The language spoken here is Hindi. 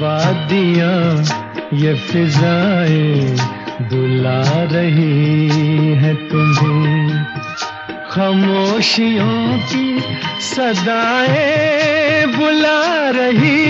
वादियाँ ये फिजाएँ बुला रही है तुम्हें। खामोशियों की सदाएँ बुला रही